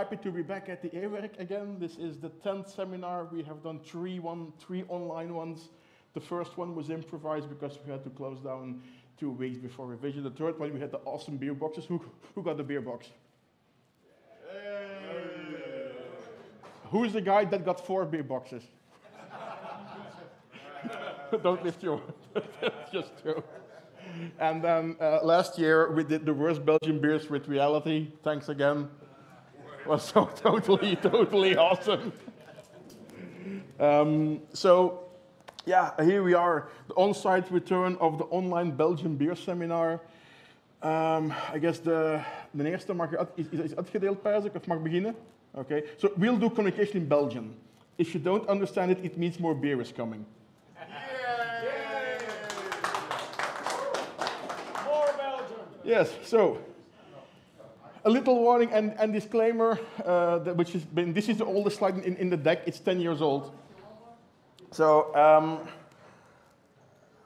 happy to be back at the EWERK again. This is the 10th seminar. We have done three, one, three online ones. The first one was improvised because we had to close down two weeks before revision. The third one, we had the awesome beer boxes. Who, who got the beer box? Who's the guy that got four beer boxes? Don't lift your just true. And then uh, last year we did the worst Belgian beers with reality. Thanks again. Was so totally, totally awesome. Um, so yeah, here we are, the on-site return of the online Belgian beer seminar. Um, I guess the, de eerste mag is, is uitgedeeld, pijs ik, of mag beginnen? Okay, so we'll do communication in Belgian. If you don't understand it, it means more beer is coming. More Belgium. Yes, so a little warning and, and disclaimer, uh, which has been, this is the oldest slide in, in the deck, it's 10 years old. So um,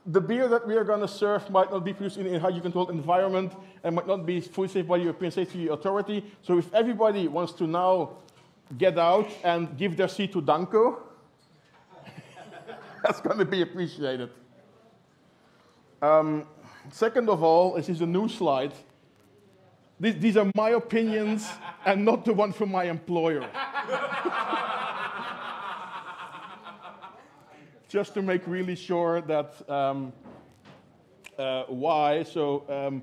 the beer that we are going to serve might not be produced in a highly controlled environment and might not be fully safe by the European Safety Authority. So if everybody wants to now get out and give their seat to Danko, that's going to be appreciated. Um, second of all, this is a new slide. These, these are my opinions and not the one from my employer. Just to make really sure that um, uh, why. So um,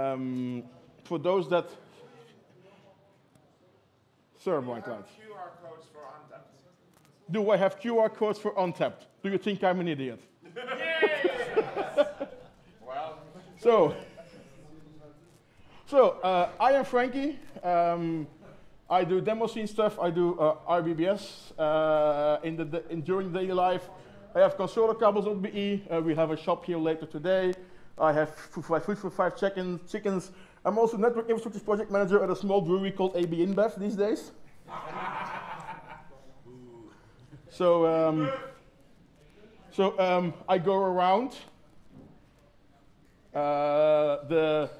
um, for those that, Sir White Light, QR codes for Untappd. do I have QR codes for Untappd? Do you think I'm an idiot? Well, So, so uh, I am Frankie. Um, I do demo scene stuff. I do uh, RBBS uh, in the, in, during daily life. I have consolecabels.be. Uh, we have a shop here later today. I have food for five chickens. Chickens. I'm also network infrastructure project manager at a small brewery called AB InBev these days. so, um, so um, I go around uh, the,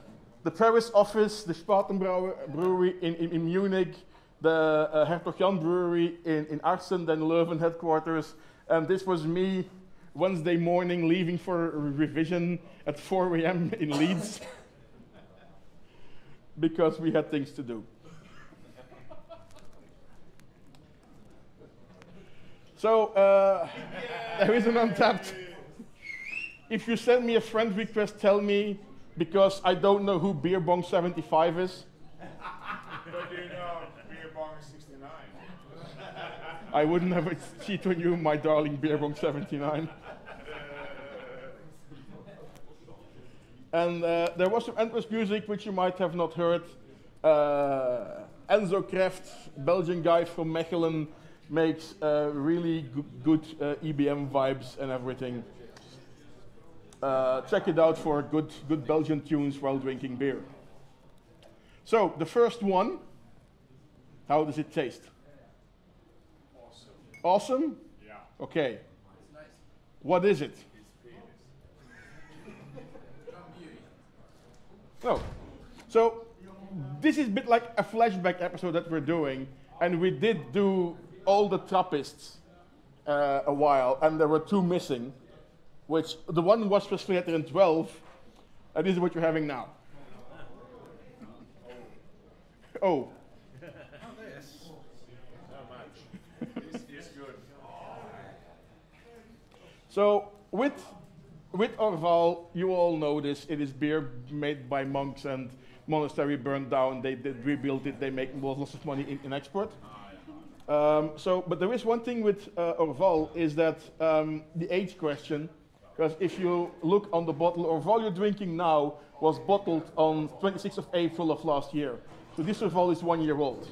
the Paris office, the Spatenbrouwer Brewery in, in, in Munich, the uh, Hertog Jan Brewery in, in Arcen, then Leuven headquarters. And this was me Wednesday morning leaving for revision at 4 a.m. in Leeds because we had things to do. So uh, there is an Untappd. If you send me a friend request, tell me because I don't know who Beer Bong 75 is. but you know Beer Bong 69? I wouldn't have a cheat on you, my darling Beer Bong 79. and uh, there was some endless music which you might have not heard. Uh, Enzo Kreft, Belgian guy from Mechelen, makes uh, really go- good uh, EBM vibes and everything. Uh, check it out for good, good Belgian tunes while drinking beer. So, the first one, how does it taste? Awesome. Awesome? Yeah. Okay. What is it? No. So this is a bit like a flashback episode that we're doing, and we did do all the Trappists uh, a while, and there were two missing, which the one was Westvleteren 12, and this is what you're having now. Oh. So with with Orval, you all know this. It is beer made by monks and monastery burned down. They, they rebuilt it. They make lots of money in, in export. Um, so, but there is one thing with uh, Orval is that um, the age question. Because if you look on the bottle, Orval you're drinking now was bottled on 26th of April of last year. So this Orval is one year old.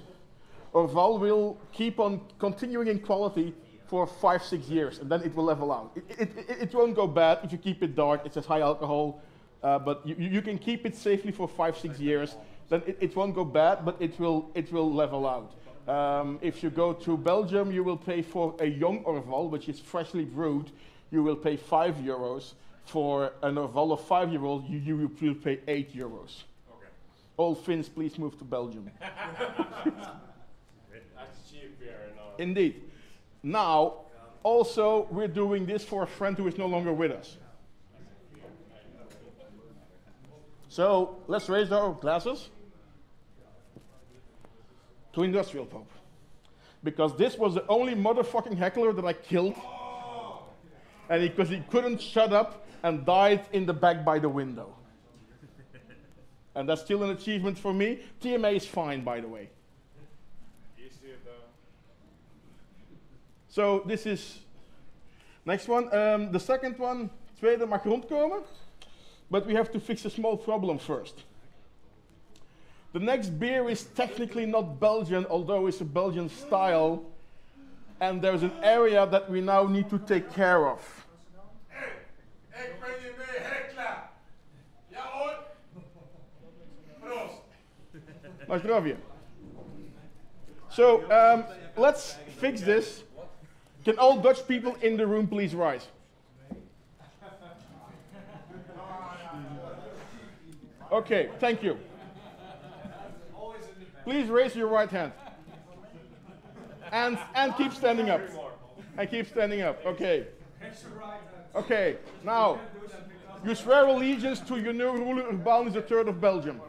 Orval will keep on continuing in quality for five, six years, and then it will level out. It, it, it, it won't go bad if you keep it dark. It says high alcohol, uh, but you, you can keep it safely for five, six years. Then it, it won't go bad, but it will, it will level out. Um, if you go to Belgium, you will pay for a young Orval, which is freshly brewed, you will pay five euros. For an Orval of five year old, you, you will pay eight euros. Okay. All Finns, please move to Belgium. That's cheap beer, no. Uh, Indeed. Now, also, we're doing this for a friend who is no longer with us. So, let's raise our glasses to Industrial Pope. Because this was the only motherfucking heckler that I killed. And because he, couldn't shut up and died in the back by the window. and that's still an achievement for me. TMA is fine, by the way. So this is next one. Um, the second one, tweede mag rondkomen. But we have to fix a small problem first. The next beer is technically not Belgian, although it's a Belgian style. And there's an area that we now need to take care of. So um, let's fix this. Can all Dutch people in the room please rise? Okay, thank you. Please raise your right hand. And, and keep standing up. And keep standing up. Okay. Okay, now, you swear allegiance to your new ruler Urbanus third of Belgium.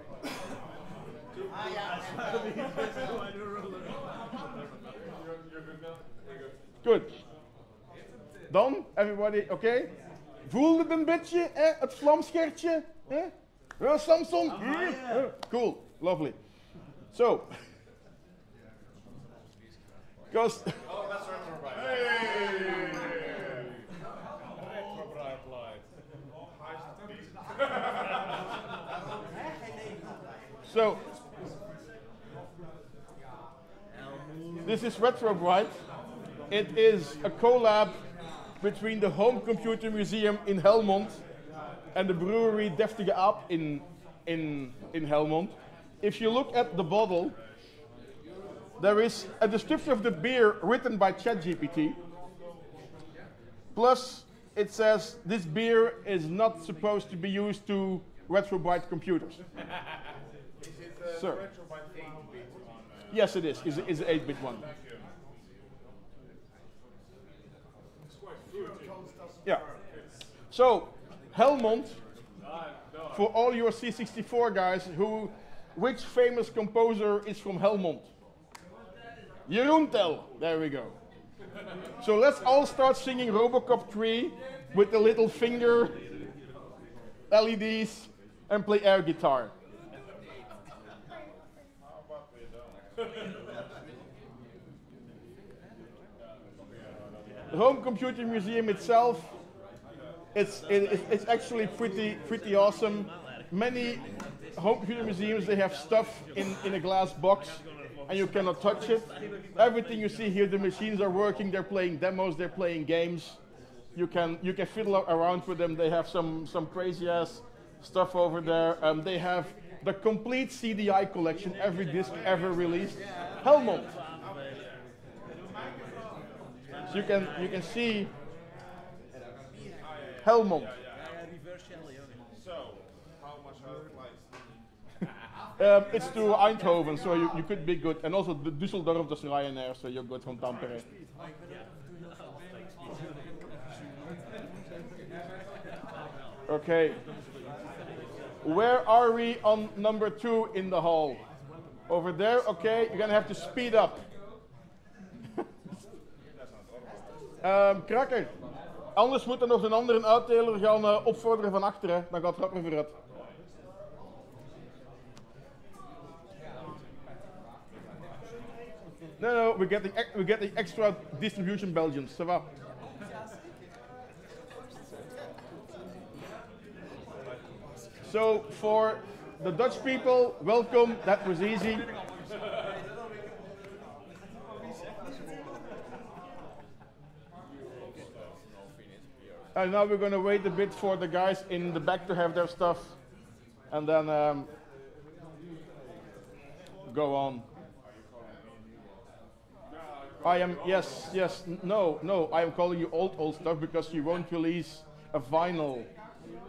Good. Dan, everybody, oké? Voelde het een beetje, hè? Het vlamschertje? Hè? Samson? Hm? Cool, lovely. So, because Oh, that's retro. Hey. Retro light. So, this is Retro Bright. It is a collab between the Home Computer Museum in Helmond and the brewery Deftige Aap in, in, in Helmond. If you look at the bottle, there is a description of the beer written by ChatGPT. Plus, it says this beer is not supposed to be used to retro bright computers. Is it Sir. retro 8 bit uh, Yes, it is. Is is an 8-bit one. Thank you. It's quite fruity. Yeah. So, Helmond, for all your C64 guys, who, which famous composer is from Helmond? Jeroen Tel. There we go. So let's all start singing Robocop 3 with the little finger LEDs and play air guitar. The Home Computer Museum itself, it's, it, it's actually pretty, pretty awesome. Many home computer museums, they have stuff in, in a glass box and you cannot touch it. Everything you see here, the machines are working, they're playing demos, they're playing games. You can, you can fiddle around with them. They have some, some crazy ass stuff over there. Um, they have the complete CDI collection, every disc ever released. Helmond. So you can you can see flights? Um, it's to Eindhoven, so you, you could be good. And also the Düsseldorf, that's Ryanair, so you're good from Tampere. Okay. Where are we on number two in the hall? Over there, okay, you're gonna have to speed up. um, krakker. Anders moet er nog een andere uitdeler gaan eh, opvorderen van achteren. Dan gaat het rapper vooruit. No, no, we get the ex- we're getting extra distribution va. So for the Dutch people, welcome. That was easy. And now we're going to wait a bit for the guys in the back to have their stuff, and then um, go on. I am yes, yes, no, no. I am calling you old, old stuff because you won't release a vinyl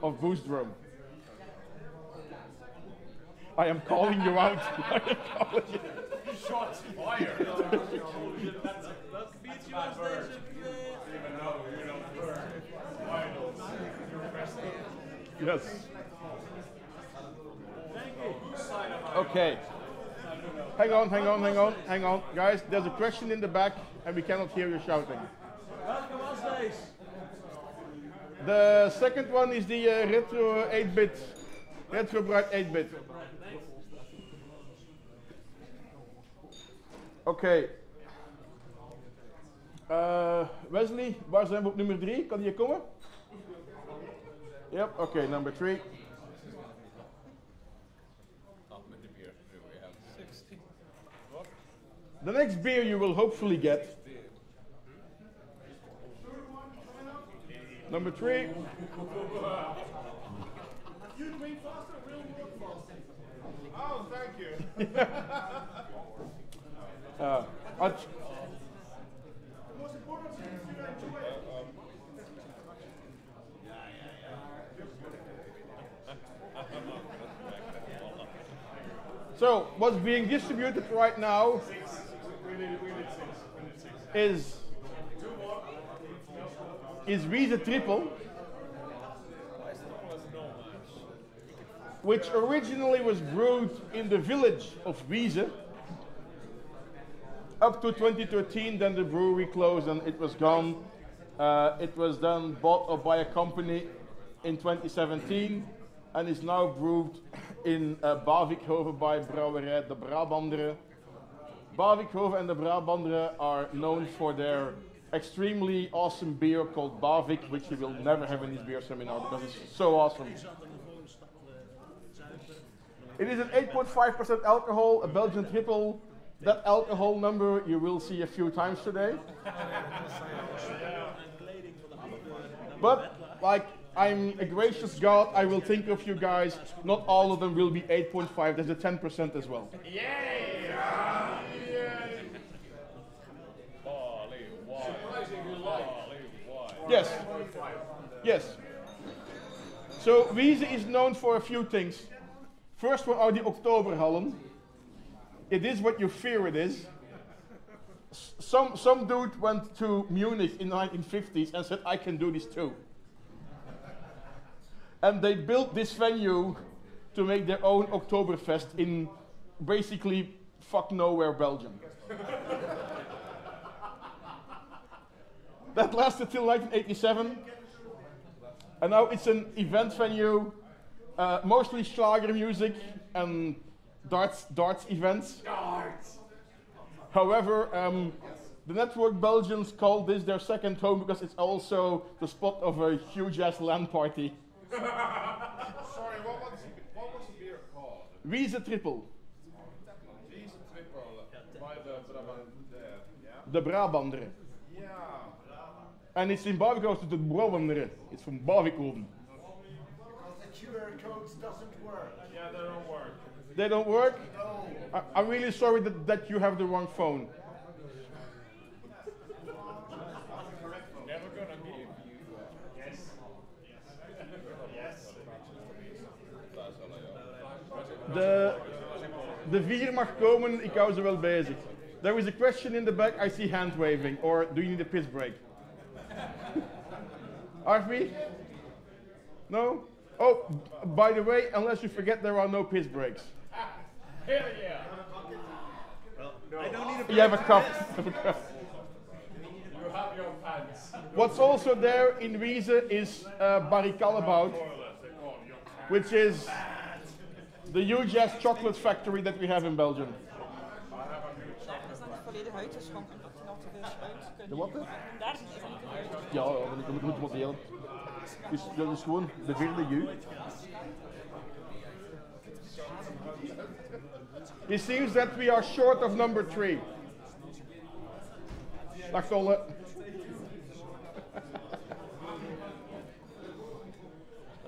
of Boost Drum. I am calling you out. I am calling you. Shots fired. Welk biertje was deze? Even though you don't burn. Finals. You're pressing. Yes. Okay. Hang on, hang on, hang on, hang on. Guys, there's a question in the back and we cannot hear you shouting. Welke was deze? The second one is the uh, retro 8-bit, retro bright 8-bit. Oké. Uh, Wesley, waar zijn we op nummer 3? Kan hier komen? Yep, oké, number 3. The next beer you will hopefully get. Number three. Oh, thank you. Uh, so, what's being distributed right now is is Wieze Triple, which originally was brewed in the village of Wieze. Up to 2013, then the brewery closed and it was gone. Uh, it was then bought by a company in 2017 and is now brewed in uh, Bavikhoven by Brouwerij de Brabanderen. Bavikhoven and the Brabanderen are known for their extremely awesome beer called Bavik, which you will never have in this beer seminar because it's so awesome. It is an 8.5% alcohol, a Belgian triple. That alcohol number you will see a few times today. But like I'm a gracious God, I will think of you guys. Not all of them will be 8.5. There's a 10% as well. Yes. Yes. So Wieze is known for a few things. First one are the Oktoberhallen. It is what you fear it is. S- Some, some dude went to Munich in the 1950s and said, I can do this too. And they built this venue to make their own Oktoberfest in basically fuck nowhere Belgium. that lasted till 1987. And now it's an event venue, uh, mostly Schlager music and darts, darts events. Darts. However, um, the Network Belgians call this their second home because it's also the spot of a huge ass LAN party. Sorry, what was, what was the beer called? Wieze Triple, These triple by the Brabant there, yeah? de Brabanderen. And it's in Barbico's to the Brabanderen. It's from Barbicoven. The QR codes doesn't work. Yeah, they don't work. They don't work? I, I'm really sorry that, that you have the wrong phone. Never gonna give you. Yes. Yes. De, de vier mag komen, ik hou ze wel bezig. There is a question in the back, I see hand waving. Or do you need a piss break? Arvi? No? Oh, by the way, unless you forget, there are no piss breaks. Hell yeah. I don't need a You have a cup. Have a cup. You have your pants. What's also there in Wieze is uh, Barry Callebaut, Toilet, they call your pants. which is the huge ass chocolate factory that we have in Belgium. Daar is dan niet volledig uitgeschonken, omdat hij nog te veel spuit. De wat? Daar is het niet uit. Ja, ja, dat moet goed monteren. Dus dat is gewoon de vierde ju. It seems that we are short of number three. Dag Tolle.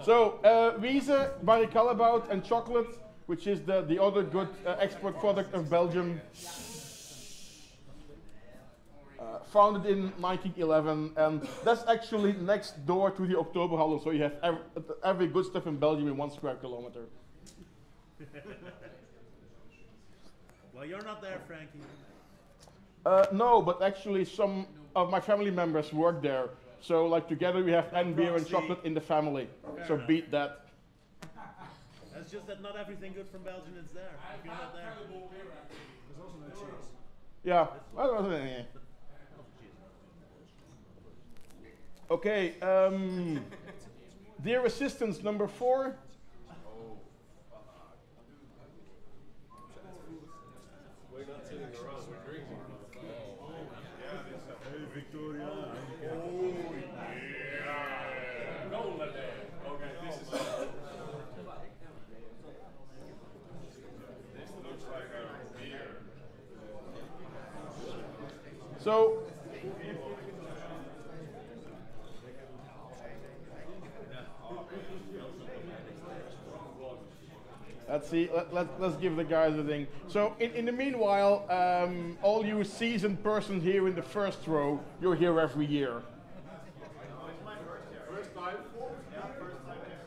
so, uh, Wieze, Barry Callebaut and chocolate, which is the, the other good uh, export product of Belgium. Founded in 1911, and that's actually next door to the Oktoberhalle, so you have ev- every good stuff in Belgium in one square kilometer. Well, you're not there, Frankie. Uh, no, but actually some of my family members work there. So like together we have and beer and chocolate in the family. Fair so enough. beat that. That's just that not everything good from Belgium is there. If you're not there. There's also no cheese. Yeah. Well, well, eh. Okay. Um, dear assistants number four. We're not sitting around, we're drinking. Hey, Victoria. Don't let that. Okay, this is. This looks like a beer. So. Let's see. Let, let, let's give the guys a thing. So, in, in the meanwhile, um, all you seasoned persons here in the first row, you're here every year. First time?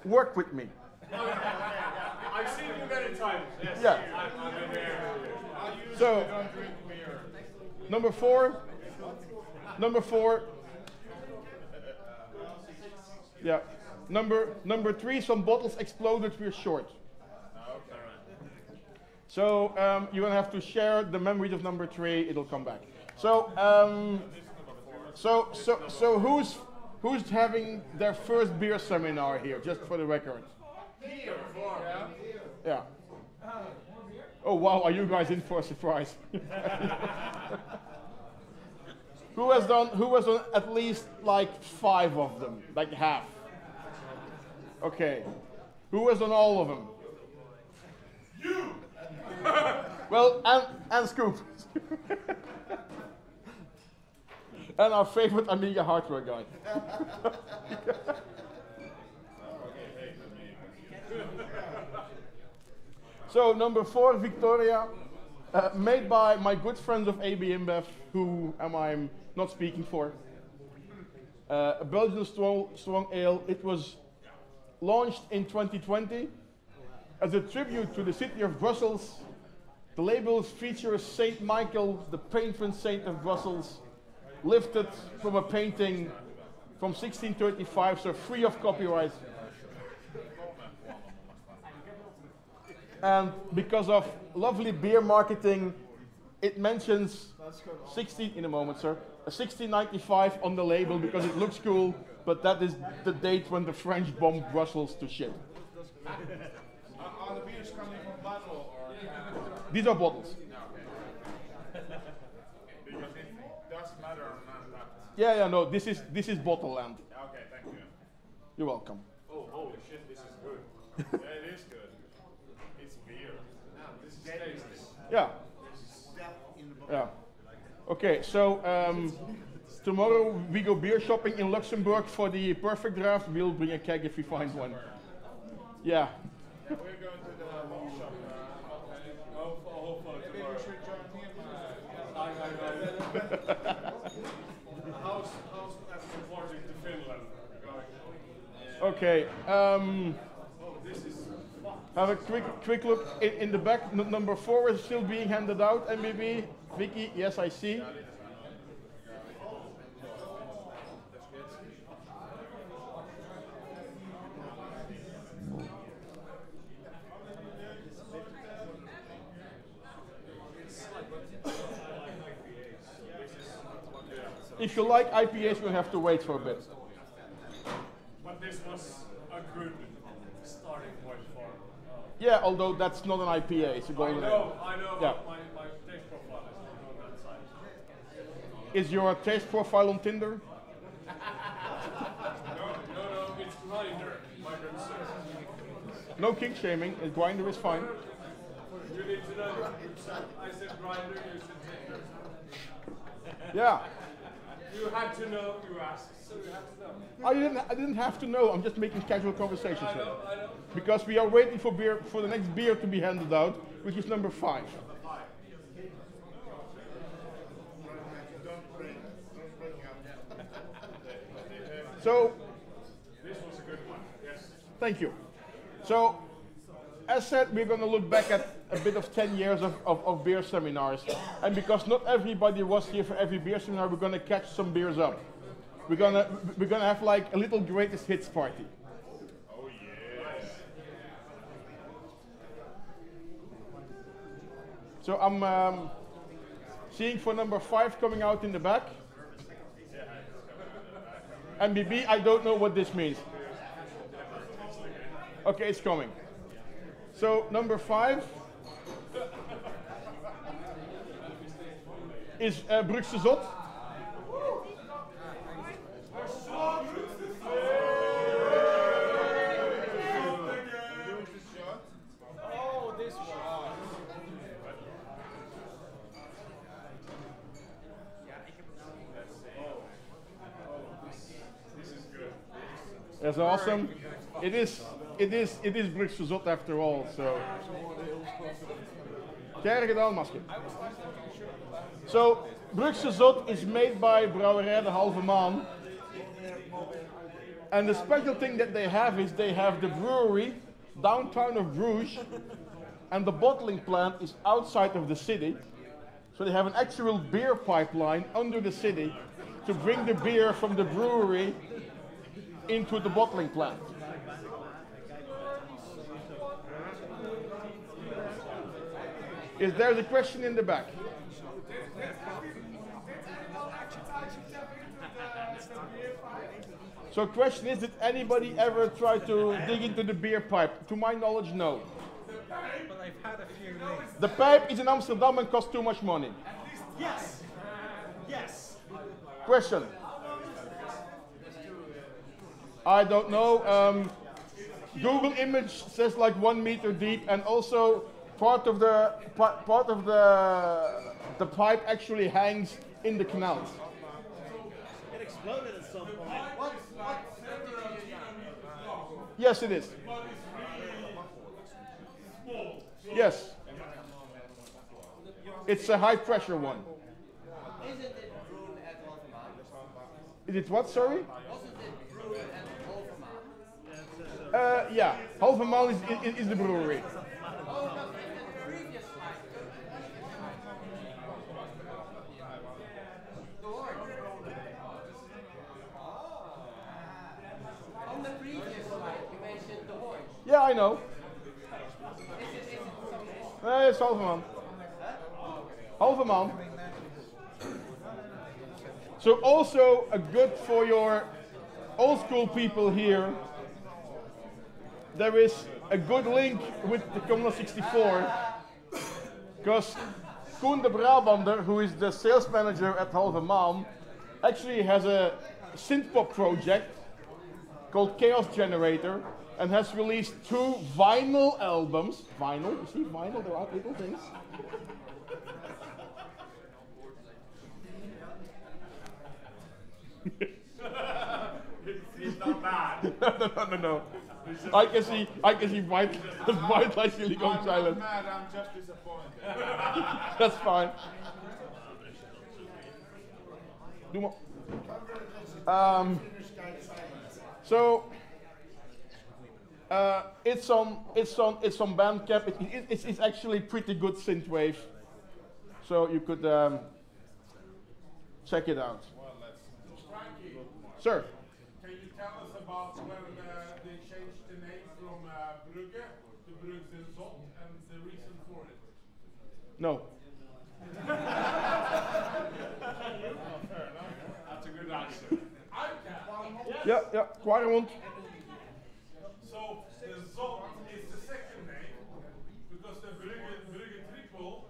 Work with me. I've seen you many times. Yes. Yeah. I'm, I'm. So, Don't drink beer. number four. Number four. Yeah. Number number three. Some bottles exploded. We're short. So um, you're gonna have to share the memories of number three. It'll come back. So um, so so so who's who's having their first beer seminar here? Just for the record. Yeah. Oh wow, are you guys in for a surprise? who has done who has done at least like five of them? Like half. Okay. Who has done all of them? You! well, and, and Scoop. and our favorite Amiga hardware guy. So number four, Victoria, uh, made by my good friends of AB InBev, who am I not speaking for. Uh, a Belgian strong, strong ale. It was launched in 2020 as a tribute to the city of Brussels. The labels feature Saint Michael, the patron saint of Brussels, lifted from a painting from 1635, so free of copyright. And because of lovely beer marketing, it mentions 16 in a moment, sir. A 1695 on the label because it looks cool, but that is the date when the French bombed Brussels to shit. Are, are the beers coming from bottle or? These are bottles. Because it does matter on non Yeah, yeah, no, this is this is bottle land. Okay, thank you. You're welcome. Oh, holy shit, this is good. yeah, it is good. It's beer. this is tasty. Yeah. Yeah. Okay, so um, tomorrow we go beer shopping in Luxembourg for the perfect draft. We'll bring a keg if we find one. Yeah. We're going to the home shop. Uh, okay. Oh, for, hopefully Maybe you should join me in my. I, I know. How's, how's supporting to Finland going? Okay. Um, have a quick quick look in, in the back. Number four is still being handed out. MBB. Vicky, yes, I see. If you like IPAs, we'll have to wait for a bit. But this was a good starting point for. Uh, Yeah, although that's not an IPA, it's a I golden know. I know, Yeah. my, my taste profile is not on that side. Is your taste profile on Tinder? No, no, no, it's Grindr, my good sir. No kink shaming. A grinder is fine. You need to know. I said Grindr, you said Tinder. Yeah. You had to know, you asked, so you had to know. I didn't. I didn't have to know. I'm just making casual conversation I here. know, I know. Because we are waiting for beer for the next beer to be handed out, which is number five. So This was a good one, yes. Thank you. So, as said, we're going to look back at a bit of 10 years of, of, of beer seminars. And because not everybody was here for every beer seminar, we're going to catch some beers up. We're going to we're gonna have like a little greatest hits party. Oh yes. So I'm um, seeing for number five coming out in the back. MBB, I don't know what this means. Okay, it's coming. So number five is uh, Brugse Zot. Oh, this one. This is good. That's awesome. It is, it is, it is Brugse Zot after all. So. Krijg gedaan. So, Brugse Zot is made by Brouwerij de Halve Maan. And the special thing that they have is they have the brewery downtown of Bruges, and the bottling plant is outside of the city. So they have an actual beer pipeline under the city to bring the beer from the brewery into the bottling plant. Is there a question in the back? So question is, did anybody ever try to dig into the beer pipe? To my knowledge, no. But I've had a few. The pipe is in Amsterdam and costs too much money. Yes! Yes! Question. I don't know. Um, Google image says like one meter deep, and also part of the pa- part of the the pipe actually hangs in the canals. It exploded at some point. Yes, it is. Yes. It's a high pressure one. Isn't it at? Is it what? Sorry. Uh, yeah, Halve Maan is, is, is the brewery. Oh, no, in the previous slide. The horn. On the previous slide, you mentioned the horn. Yeah, I know. Uh, it's. So also a good for your old school people here. There is a good link with the Commodore 64 because Koen de Brabander, who is the sales manager at Halve Maan, actually has a synthpop project called Chaos Generator and has released two vinyl albums. Vinyl, you see vinyl, there are little things. It's not bad. no, no, no, no, no. I can see, I can see white, white lights really going I'm silent. mad, I'm just disappointed. That's fine. Do more. Um, so uh, it's on it's on it's on Bandcamp. It, it, it's, it's actually pretty good synthwave. So you could um, check it out. Frankie, Sir, can you tell us about when uh, they changed the name from uh, Brugge to Brugge Zot and the reason for it? no. That's a good answer. I can. Yeah, yeah, Quaremont. So the Zot is the second name because the Brugge, Brugge Triple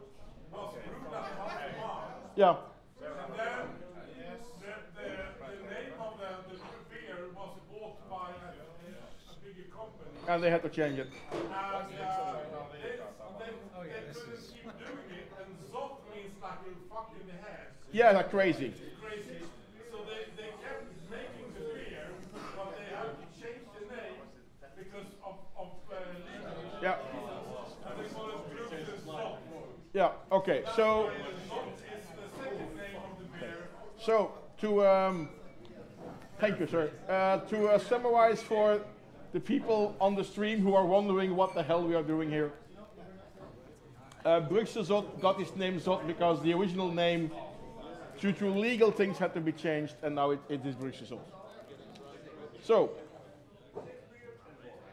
was brewed at Halve Maan. Yeah. And then the, the, the name of the, the beer was bought by a, a bigger company. And they had to change it. And uh, they, they, they couldn't keep doing it, and Zot means like you're fucked in the head. Yeah, like crazy. Crazy. So they, they kept making the beer, but they had to change the name because of, of uh, legal Yeah. And they call it Brugge Zot. Yeah. Okay. So. Zot is the second name of the beer. So to um, thank you, sir. Uh, to uh, summarize for the people on the stream who are wondering what the hell we are doing here. Uh, got its name Zot because the original name, due to legal things, had to be changed, and now it, it is Brugse So,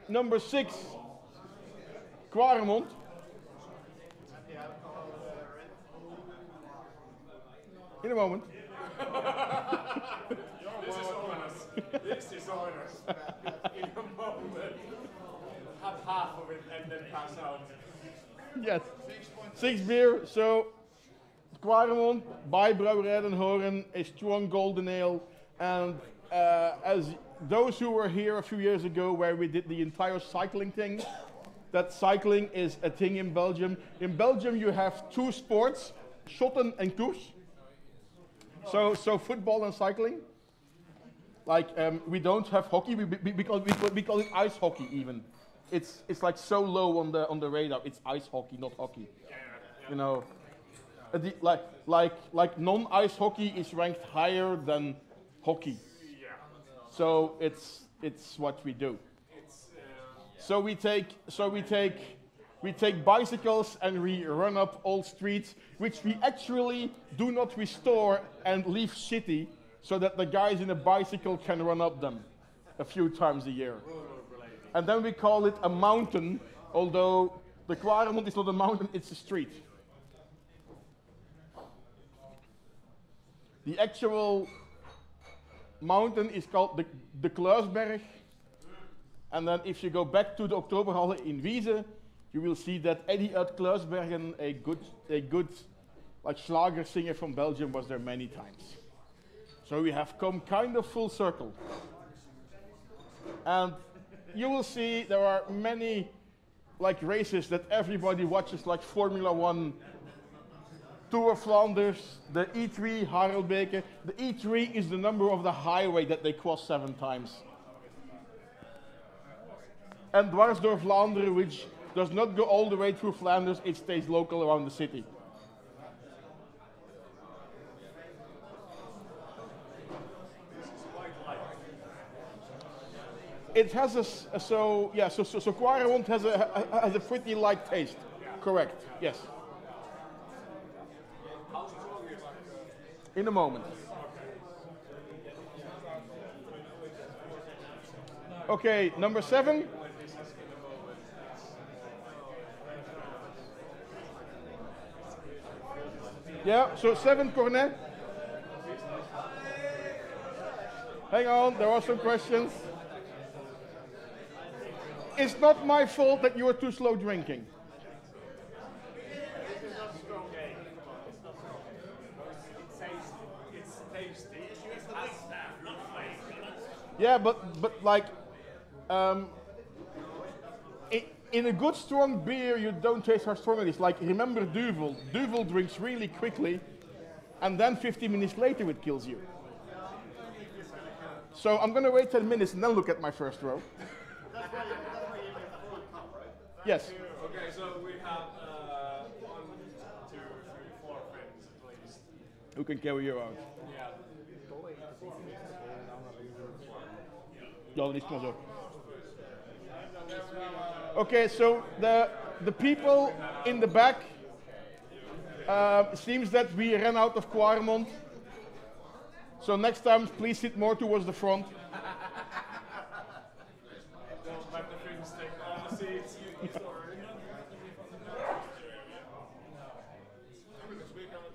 number six, Quaremont. In a moment. This is honest. this is honest. In a moment, have half of it and then pass out. Yes. Six beer. So, Quaremont by Brouwerij Den Horen, a strong golden ale. And uh, as those who were here a few years ago where we did the entire cycling thing, that cycling is a thing in Belgium. In Belgium, you have two sports, shotten and koers. So, so football and cycling. Like um, we don't have hockey we, we, because we, we call it ice hockey even. It's it's like so low on the on the radar. It's ice hockey, not hockey. You know, the, like like like non-ice hockey is ranked higher than hockey. Yeah. So it's it's what we do. It's, uh, So we take so we take we take bicycles and we run up old streets, which we actually do not restore and leave city, so that the guys in a bicycle can run up them a few times a year. And then we call it a mountain, although the Quaremont is not a mountain, it's a street. The actual mountain is called the, the Kluisberg. And then if you go back to the Oktoberhalle in Wieze, you will see that Eddie uit Kluisbergen, a good, a good like Schlager singer from Belgium, was there many times. So we have come kind of full circle. And you will see there are many like races that everybody watches, like Formula One, Tour of Flanders, the E3 Harelbeke. The E3 is the number of the highway that they cross seven times. And Dwars door Vlaanderen, which does not go all the way through Flanders, it stays local around the city. It has a, so yeah so so, so Quaremont has a has a pretty light taste. Correct. Yes. In a moment. Okay, number seven. Yeah, so seven Cornet. Hang on, there are some questions. It's not my fault that you are too slow drinking. Yeah, but but like, um, in a good strong beer, you don't taste how strong it is. Like remember Duvel. Duvel drinks really quickly, and then 15 minutes later it kills you. So I'm gonna wait 10 minutes and then look at my first row. Yes. Okay, so we have uh, one, two, three, four friends at least. Who can carry you out? Yeah. Ja, dat is gewoon zo. Okay, so the the people in the back. Uh, seems that we ran out of Quaremont. So next time, please sit more towards the front.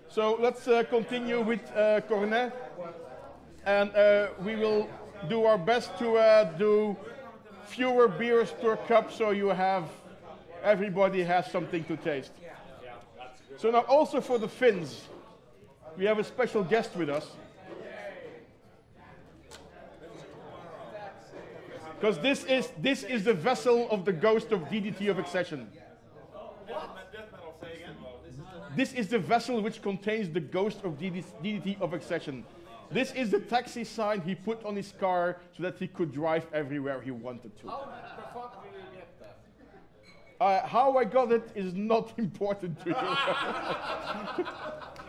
So let's uh, continue with uh, Cornet, and uh, we will do our best to uh, do fewer beers per cup, so you have everybody has something to taste. So now also for the Finns, we have a special guest with us. Because this is this is the vessel of the ghost of DDT of accession. This is the vessel which contains the ghost of DDT of accession. This is the taxi sign he put on his car so that he could drive everywhere he wanted to. How the fuck did you get that? Uh, how I got it is not important to you.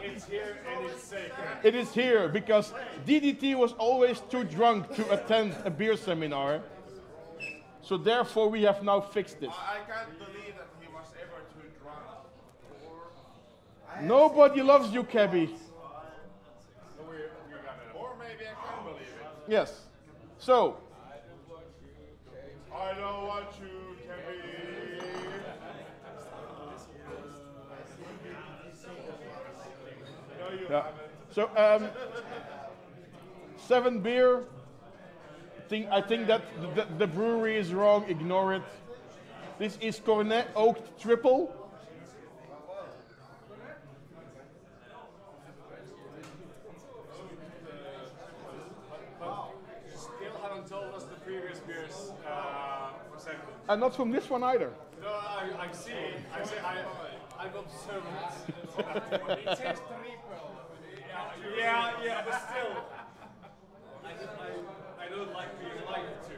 It's here and it's sacred. it is here because DDT was always too drunk to attend a beer seminar. So therefore, we have now fixed this. I can't believe that he was ever too drunk. Nobody loves you, Cabby. Or maybe I can believe it. Yes. So, I don't want you to be. No, you yeah. haven't. So, um, seven beer. Think, I think that the, the, the brewery is wrong. Ignore it. This is Cornet Oaked Triple. Still haven't told us the previous beers uh, percentage. And not from this one either. No, I, I see. I see. I, I've observed it. It says triple. yeah, yeah, but still. I, I, I don't like being lied to.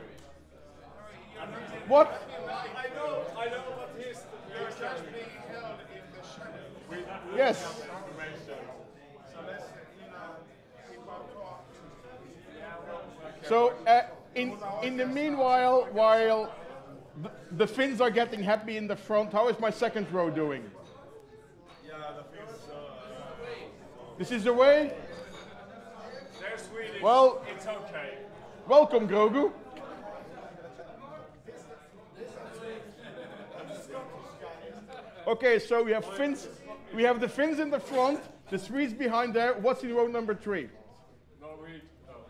What? I know, I know, but he's you're just being held in the shadow. Yes. So let's, you know, keep on talking. So, uh, in, in the meanwhile, while the, the Finns are getting happy in the front, how is my second row doing? Yeah, the Finns. This is the way. They're Swedish. Well- it's okay. Welcome, Grogu. Okay, so we have Finns. We have the Finns in the front, the Swedes behind there. What's in row number three? No, we. Oh.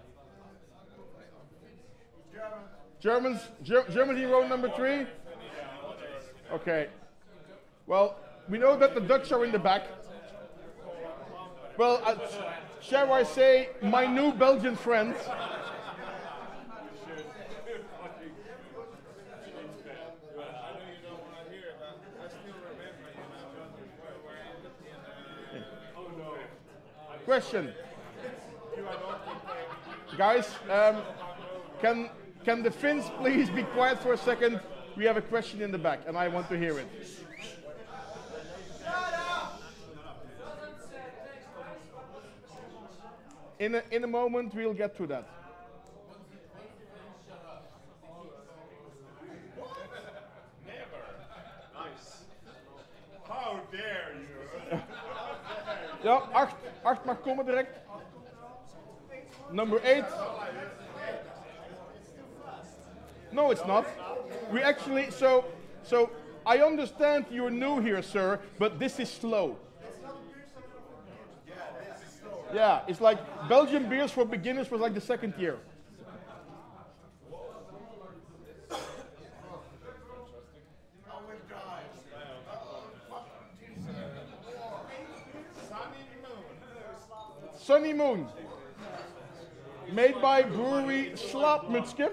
Germans, Ger- Germans in row number three. Okay. Well, we know that the Dutch are in the back. Well, uh, shall I say, my new Belgian friends. Question. Guys, um, can can the Finns please be quiet for a second? We have a question in the back, and I want to hear it. In a, in a moment, we'll get to that. Nice. How dare you? Ja, acht, acht mag komen direct. Number eight. No, it's not. We actually, so, so I understand you're new here, sir, but this is slow. Yeah, it's like Belgian beers for beginners was like the second year. Sunny Moon. Made by brewery Slaapmutske.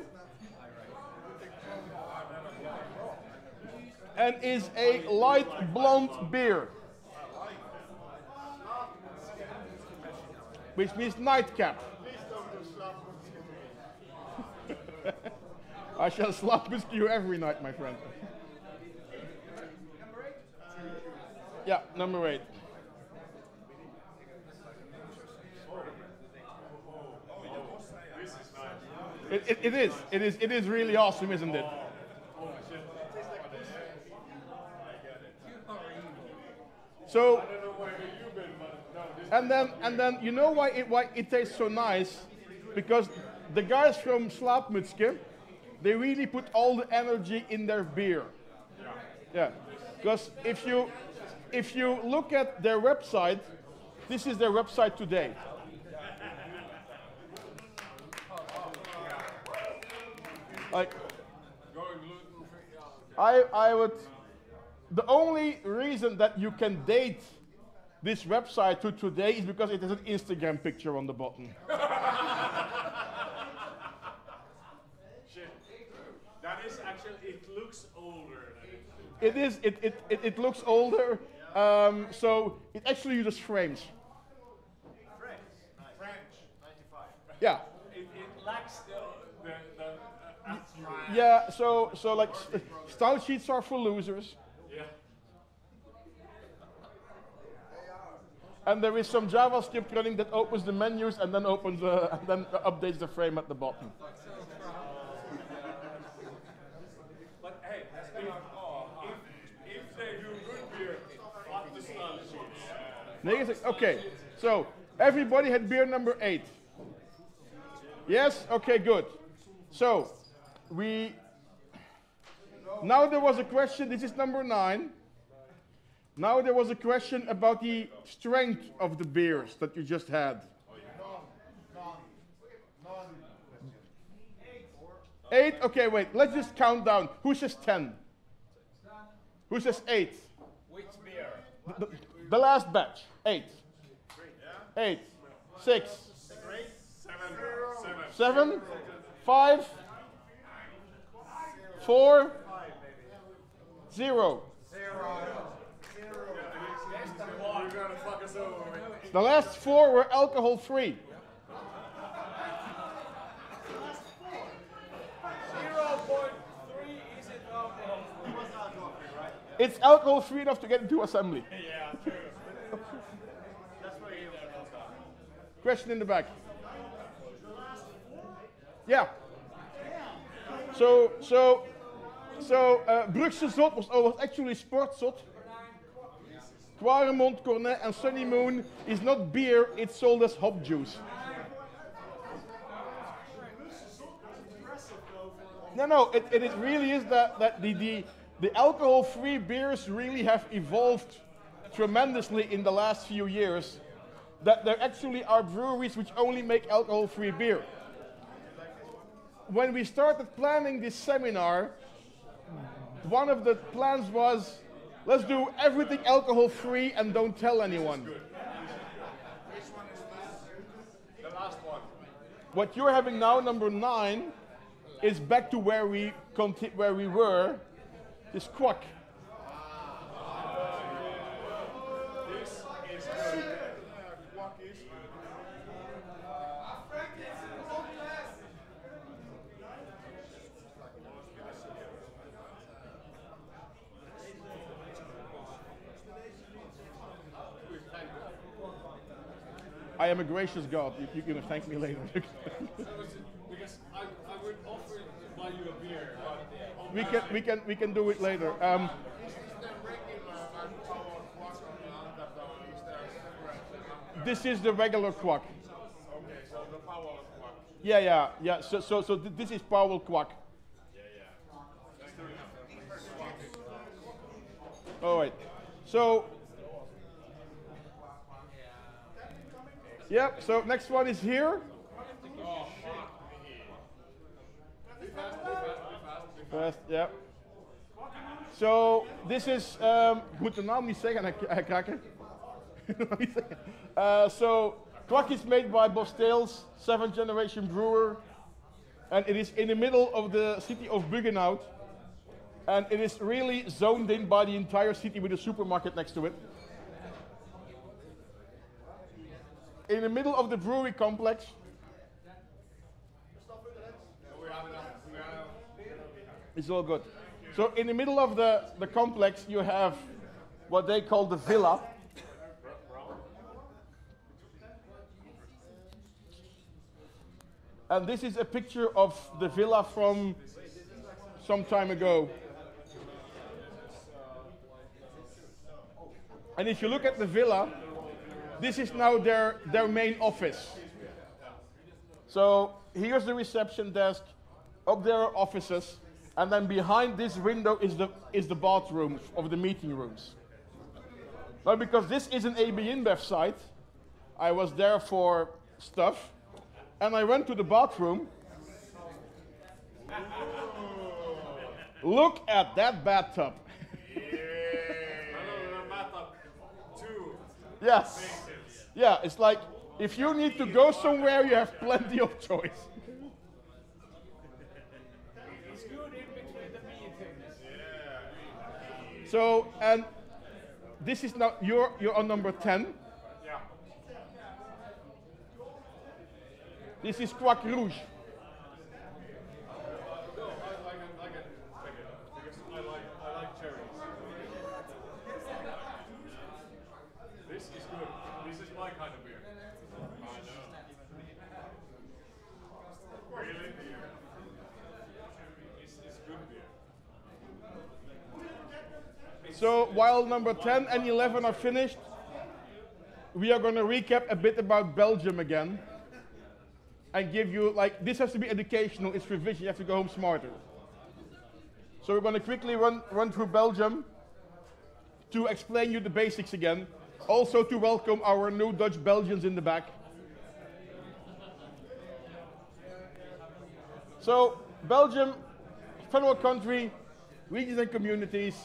And is a light blonde beer. Which means nightcap. I shall slap with you every night, my friend. Yeah, number eight. It, it, it is. It is. It is really awesome, isn't it? So, and then and then you know why it why it tastes so nice, because the guys from Slaapmutske, they really put all the energy in their beer. Yeah, because if you if you look at their website, this is their website today. Like, I, I would. The only reason that you can date this website to today is because it has an Instagram picture on the bottom. That is actually, it looks older. It is. It it, it, it looks older. Um, so it actually uses frames. French. French. 95. Yeah. It, it lacks the, the, the uh. Yeah. So so like st- style sheets are for losers, and there is some JavaScript running that opens the menus and then opens uh, and then updates the frame at the bottom. Okay, so everybody had beer number eight. Yes. Okay. Good. So we. Now there was a question. This is number nine. Now there was a question about the strength of the beers that you just had. Eight? Okay, wait. Let's just count down. Who says ten? Who says eight? Which beer? The, the last batch. Eight. Eight. Six. Seven. Five. Four. Zero. You're gonna fuck us over. The last four were alcohol free. Zero point three is it alcohol? It's alcohol free enough to get into assembly. Yeah, true. Question in the back. Yeah. So, so, so, uh, Brugse Zot was, oh, was actually Sport Zot. Quaremont, Cornet, and Sunny Moon is not beer, it's sold as hop juice. No, no, it, it, it really is that, that the, the, the alcohol free beers really have evolved tremendously in the last few years. That there actually are breweries which only make alcohol free beer. When we started planning this seminar, one of the plans was let's do everything alcohol free and don't tell anyone. The last one. What you're having now, number nine, is back to where we conti- where we were. This Kwak. I am a gracious God. You, you're gonna thank me later. because I, I would offer to buy you a beer, but we can we can we can do it later. Um, this is the regular Kwak. Okay, so the power of. Yeah, yeah, yeah. So so so th- this is Pauwel Kwak. All right. So. Yep. So next one is here. First, yeah. So this is, um, ik moet. Uh, so Kwak is made by Bosteels, seventh generation brewer, and it is in the middle of the city of Buggenhout, and it is really zoned in by the entire city with a supermarket next to it. In the middle of the brewery complex, It's all good. So in the middle of the, the complex, you have what they call the villa. And this is a picture of the villa from some time ago. And if you look at the villa, this is now their, their main office. So here's the reception desk, up there are offices, and then behind this window is the, is the bathroom of the meeting rooms. Now, because this is an AB InBev site, I was there for stuff, and I went to the bathroom. Look at that bathtub. Another bathtub. Two. Yes. Yeah, it's like if you need to go somewhere, you have plenty of choice. It's good in between the meetings. So, and this is now you're you're on number 10. Yeah. This is Kwak Rouge. No, I, I can, I can take it because I like, I like cherries. This is good. This is my kind of beer. I know. Really? It's, it's good beer. So while number 10 and 11 are finished, we are going to recap a bit about Belgium again and give you, like, this has to be educational, it's revision, you have to go home smarter. So we're going to quickly run, run through Belgium to explain you the basics again. Also to welcome our new Dutch Belgians in the back. So Belgium, federal country, regions and communities,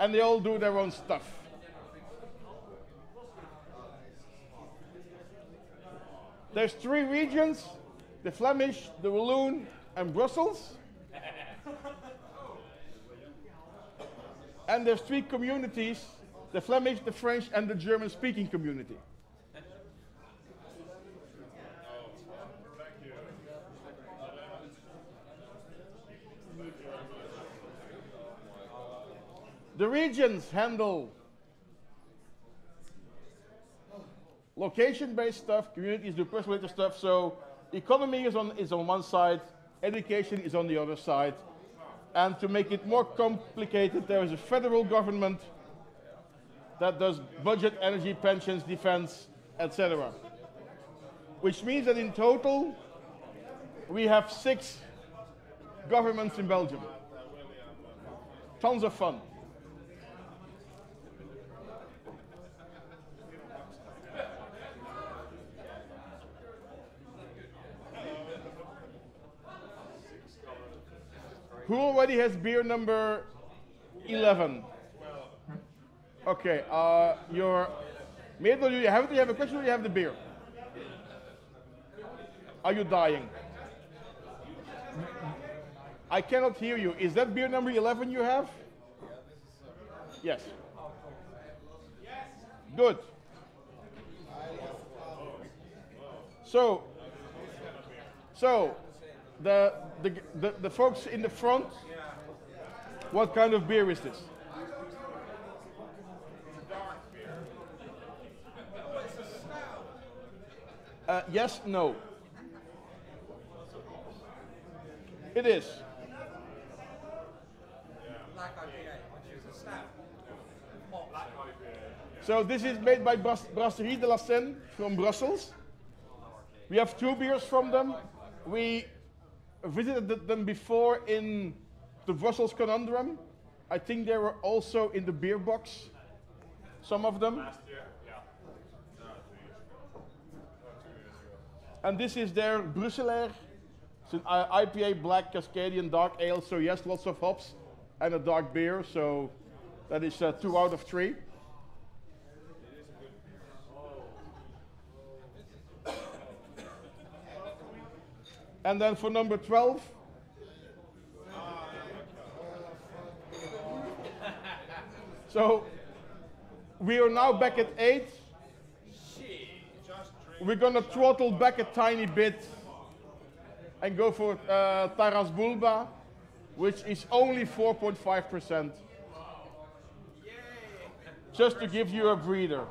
and they all do their own stuff. There's three regions, the Flemish, the Walloon, and Brussels. and there's three communities, the Flemish, the French, and the German-speaking community. The regions handle location-based stuff, communities do personal stuff. So economy is on, is on one side, education is on the other side. And to make it more complicated, there is a federal government that does budget, energy, pensions, defense, etc. Which means that in total, we have six governments in Belgium. Tons of fun. Who already has beer number 11? Okay, uh, your do you have? Do you have a question or do you have the beer? Are you dying? I cannot hear you. Is that beer number 11 you have? Yes. Good. So, so the, the, the, the folks in the front, what kind of beer is this? Uh, yes, no. It is. So this is made by Bras- Brasserie de la Senne from Brussels. We have two beers from them. We visited them before in the Brussels Conundrum. I think they were also in the beer box, some of them. And this is their Brusseleir. It's an IPA black Cascadian dark ale, so yes, lots of hops and a dark beer, so that is uh, two out of three. And then for number 12, so we are now back at 8. We're gonna throttle back a tiny bit and go for uh, Taras Boulba, which is only 4.5%. Just to give you a breather.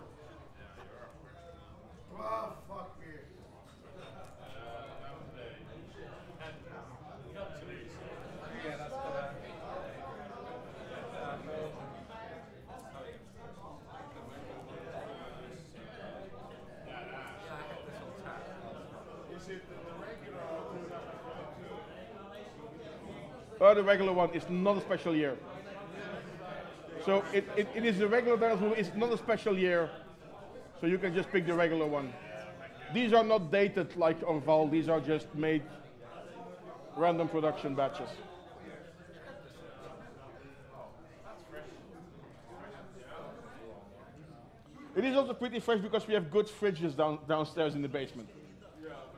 The regular one is not a special year. So it, it, it is the regular Barrels Brew, it's not a special year. So you can just pick the regular one. These are not dated like Orval, these are just made random production batches. It is also pretty fresh because we have good fridges down, downstairs in the basement.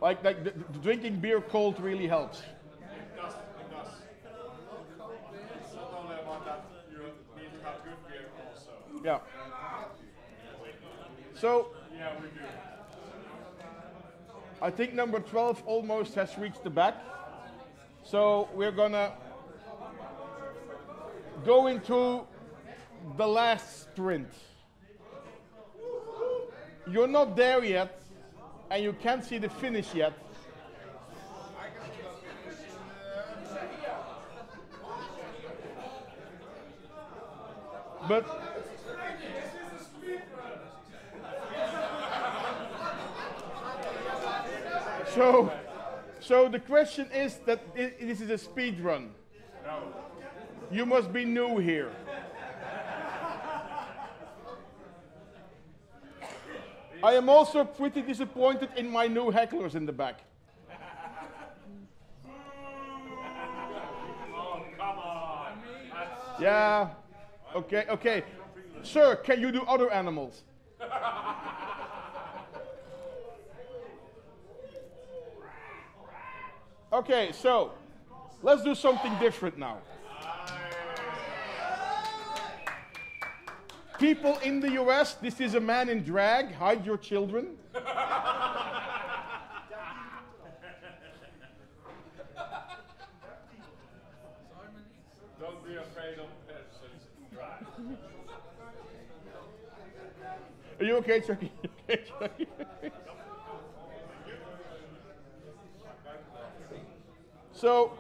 Like, like the, the drinking beer cold really helps. It does, it does. It's not only about that, you need to have good beer also. Yeah. So. I think number 12 almost has reached the back. So we're gonna go into the last sprint. You're not there yet, and you can't see the finish yet. But So, so the question is that this is a speed run. You must be new here. I am also pretty disappointed in my new hecklers in the back. Oh, come on. Yeah. Okay, okay. Sir, can you do other animals? Okay, so let's do something different now. People in the US, this is a man in drag. Hide your children. Don't be afraid of persons in drag. Are you okay, Chucky? okay, Chucky? So,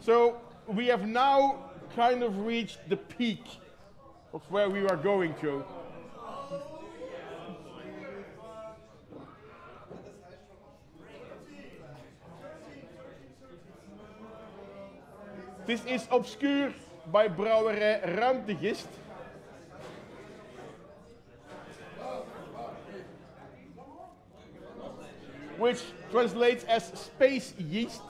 so we have now kind of reached the peak of where we are going to. This is obscure bij brouwerij eh, Ruimtegist. which translates as space yeast.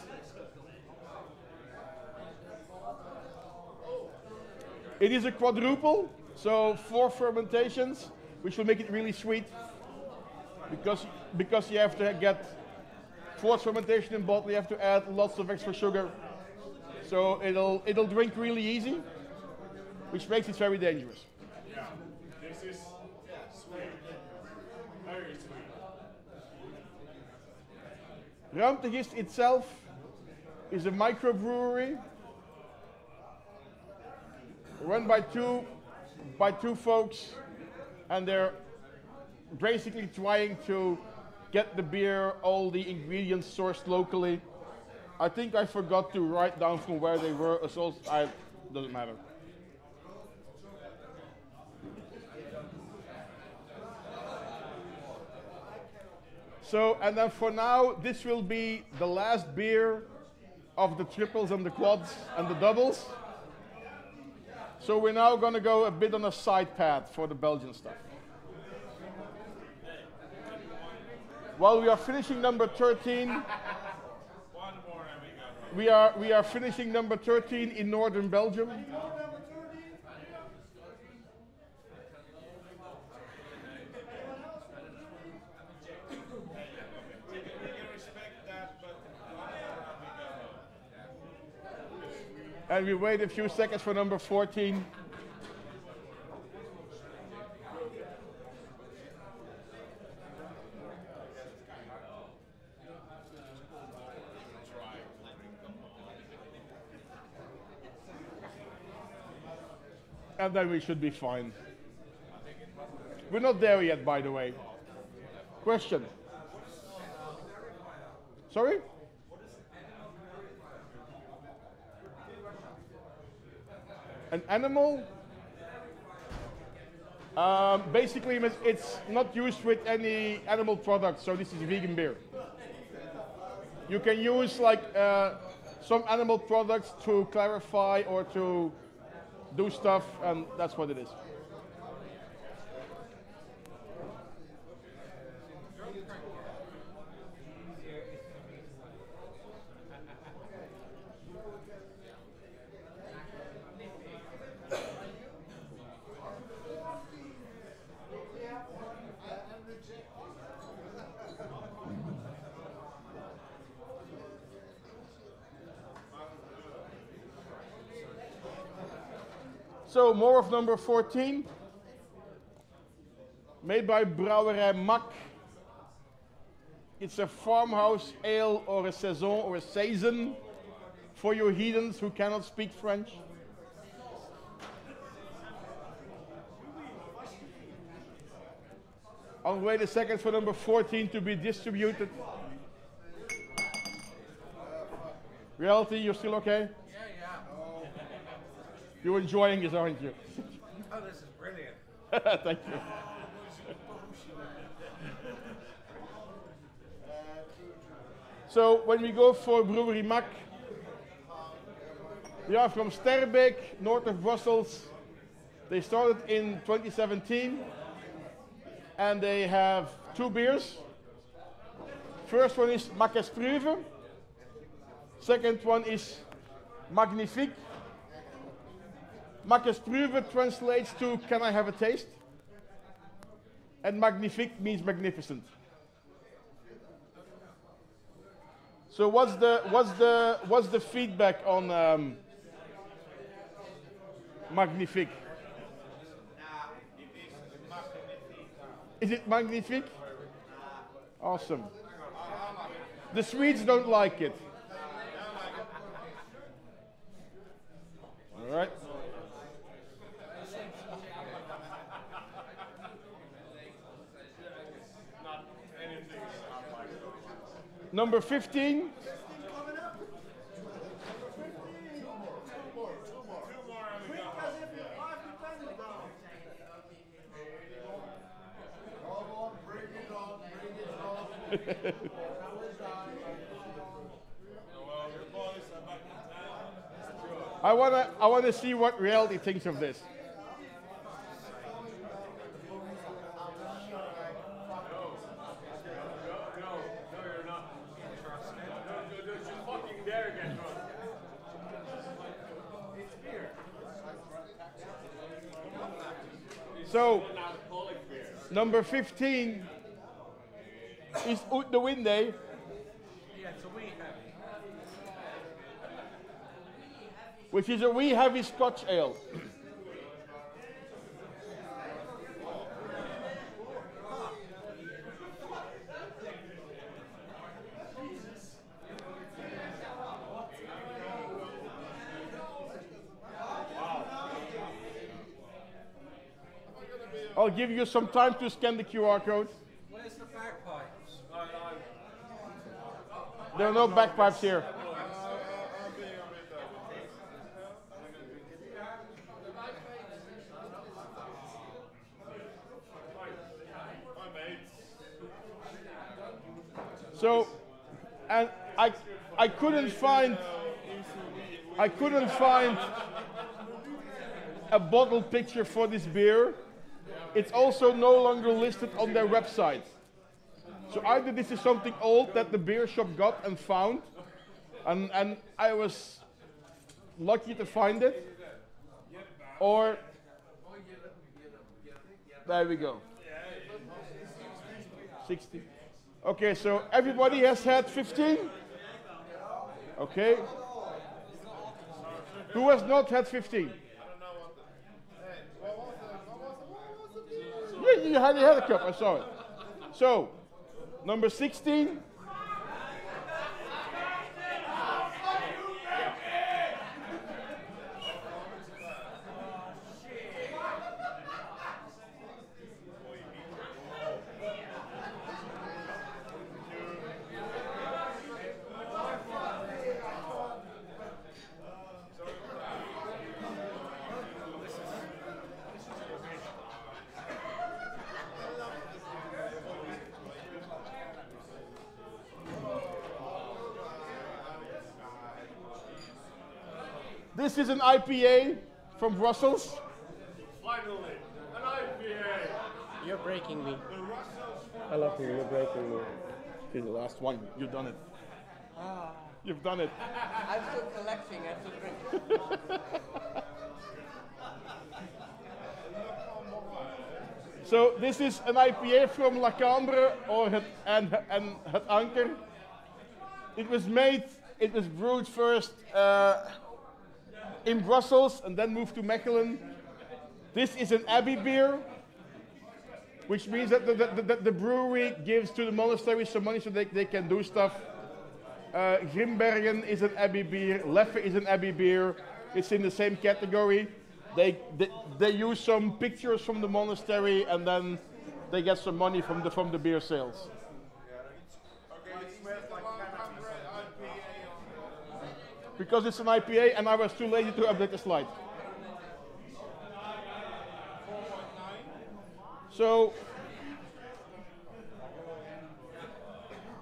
It is a quadruple, so four fermentations, which will make it really sweet. Because, because you have to get fourth fermentation in bottle, you have to add lots of extra sugar. So it'll, it'll drink really easy, which makes it very dangerous. Ruimtegist itself is a microbrewery run by two by two folks and they're basically trying to get the beer all the ingredients sourced locally. I think I forgot to write down from where they were. So also, I doesn't matter. So, and then for now, this will be the last beer of the triples and the quads and the doubles. So we're now going to go a bit on a side path for the Belgian stuff. While we are finishing number 13, One more and we go. we are, we are finishing number 13 in northern Belgium. We can respect that, but one more and we go. And we wait a few seconds for number 14. And then we should be fine. We're not there yet, by the way. Question. Sorry? An animal? Um, basically, it's- not used with any animal products, so this is vegan beer. You can use like uh, some animal products to clarify or to do stuff, and that's what it is. Number 14. Made by Brouwerij Mak. It's a farmhouse ale or a saison or a saison for your heathens who cannot speak French. I'll wait a second for number 14 to be distributed. Reality, you're still okay? You're enjoying this, aren't you? Oh, this is brilliant. Thank you. So when we go for Brewery Mac, we are from Sterrebeek, north of Brussels. They started in 2017 and they have two beers. First one is Mac. Second one is Magnifique. Mac Espruve translates to Can I have a taste? And Magnifique means magnificent. So what's the what's the what's the feedback on um, Magnifique? Is it magnifique? Awesome. The Swedes don't like it. All right. Not anything is not like Number 15. I wanna, I wanna see what reality thinks of this. No, no, you're not. No, no, no, just fucking there again, bro. So, number 15 is Ut the wee eh? heavy. which is a wee heavy Scotch ale. I'll give you some time to scan the QR code. Where's the bagpipes? There are no bagpipes here. So, and I, I couldn't find, I couldn't find a bottle picture for this beer. It's also no longer listed on their website. So either this is something old that the beer shop got and found, and, and I was lucky to find it, or there we go. 60. Okay, so everybody has had 15? Okay. Who has not had 15? Yeah, you had, a cup, I saw it. So, number 16. This is an IPA from Brussels. Finally, an IPA. You're breaking me. I love you. You're breaking me. Okay, the last one. You've done it. You've done it. I'm still collecting it to drink. So this is an IPA from La Cambre or het, and, and Het Anker. It was made, it was brewed first uh, in Brussels and then moved to Mechelen. This is an Abbey beer, which means that the, the, the, the brewery gives to the monastery some money so they, they can do stuff. Uh, Grimbergen is an Abbey beer, Leffe is an Abbey beer. It's in the same category. They, they, they use some pictures from the monastery and then they get some money from the, from the beer sales. Because it's an IPA and I was too lazy to update the slide. So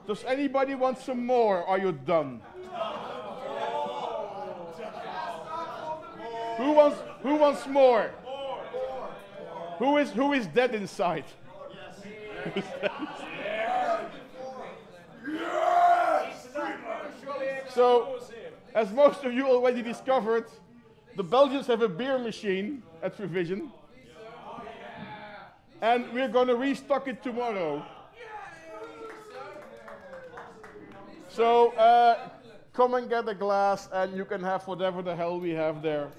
Does anybody want some more? Are you done? Who wants who wants more? Who is who is dead inside? so, as most of you already discovered, the Belgians have a beer machine at Revision. And we're going to restock it tomorrow. So, uh, come and get a glass, and you can have whatever the hell we have there.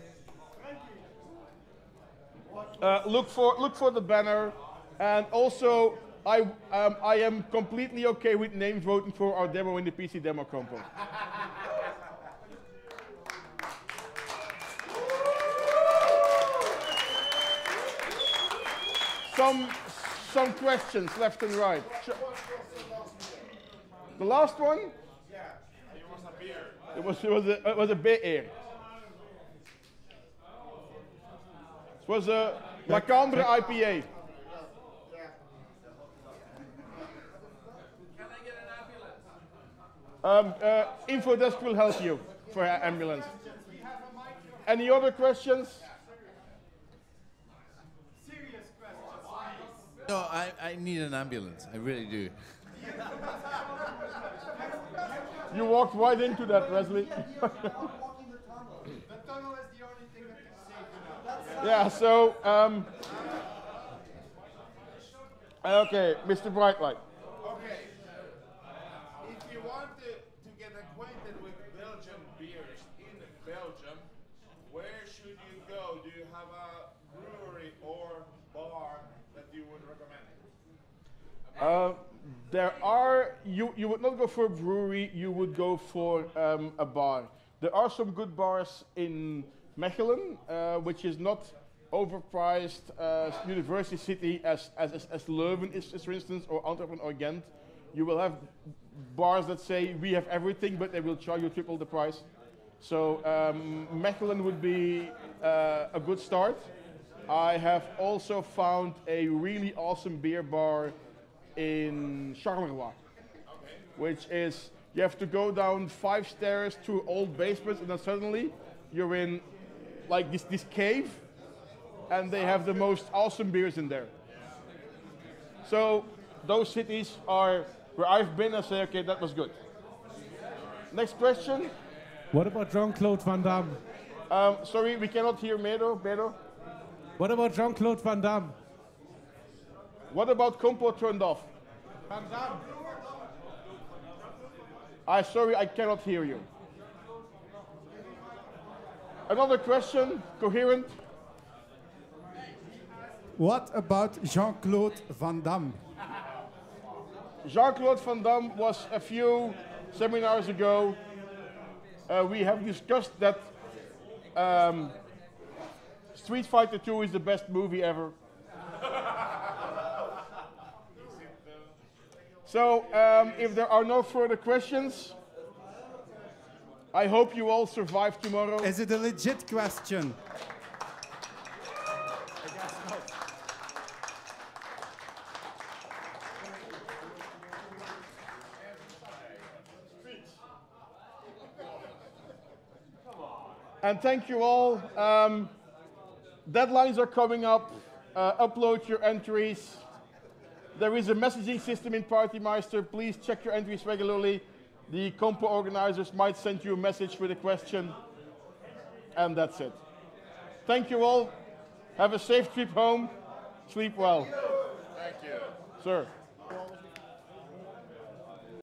Uh, look for look for the banner, and also I um, I am completely okay with names voting for our demo in the PC demo compo. Some some questions left and right. The last one. Yeah, It was a beer. it was a it was a beer. It was a Macambre IPA. Can I get an ambulance? Um, uh, Infodesk will help you for ambulance. Any other questions? No, I, I need an ambulance. I really do. You walked right into that, Wesley. yeah, so, um, okay, Mr. Brightlight. Okay. If you want to, to get acquainted with Belgian beers in Belgium, where should you go? Do you have a brewery or bar that you would recommend? Uh, there are, you, you would not go for a brewery, you would go for um, a bar. There are some good bars in Mechelen, uh, which is not overpriced uh, university city as, as, as, as Leuven is, is, for instance, or Antwerpen or Ghent. You will have bars that say we have everything, but they will charge you triple the price. So um, Mechelen would be uh, a good start. I have also found a really awesome beer bar in Charleroi, which is you have to go down five stairs to old basements, and then suddenly you're in like this this cave, and they have the most awesome beers in there. So those cities are where I've been. I say, okay, that was good. Next question. What about Jean-Claude Van Damme? Um, sorry, we cannot hear Medo. Medo. What about Jean-Claude Van Damme? What about Compo turned off? Van Damme. I sorry, I cannot hear you. Another question, coherent. What about Jean-Claude Van Damme? Jean-Claude Van Damme was a few seminars ago. Uh, we have discussed that um, Street Fighter 2 is the best movie ever. So, um, if there are no further questions, I hope you all survive tomorrow. Is it a legit question? And thank you all. Um, deadlines are coming up. Uh, upload your entries. There is a messaging system in Partymeister. Please check your entries regularly. The compo organizers might send you a message with a question. And that's it. Thank you all. Have a safe trip home. Sleep well. Thank you. Sir.